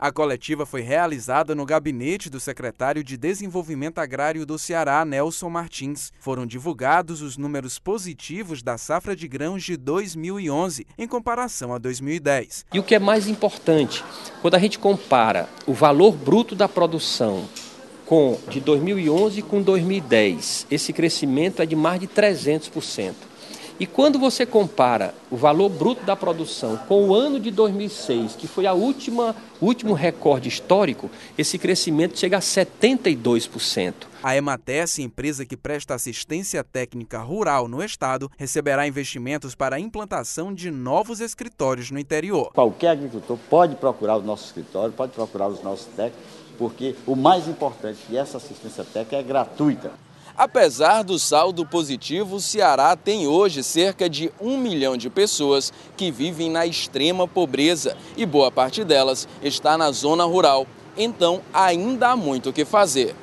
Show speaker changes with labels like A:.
A: A coletiva foi realizada no gabinete do secretário de Desenvolvimento Agrário do Ceará, Nelson Martins. Foram divulgados os números positivos da safra de grãos de 2011 em comparação a 2010.
B: E o que é mais importante, quando a gente compara o valor bruto da produção com de 2011 com 2010, esse crescimento é de mais de 300%. E quando você compara o valor bruto da produção com o ano de 2006, que foi a última, o último recorde histórico, esse crescimento chega a 72%.
A: A Emates, empresa que presta assistência técnica rural no estado, receberá investimentos para a implantação de novos escritórios no interior.
C: Qualquer agricultor pode procurar o nosso escritório, pode procurar os nossos técnicos, porque o mais importante é que essa assistência técnica é gratuita.
A: Apesar do saldo positivo, o Ceará tem hoje cerca de um milhão de pessoas que vivem na extrema pobreza e boa parte delas está na zona rural. Então, ainda há muito o que fazer.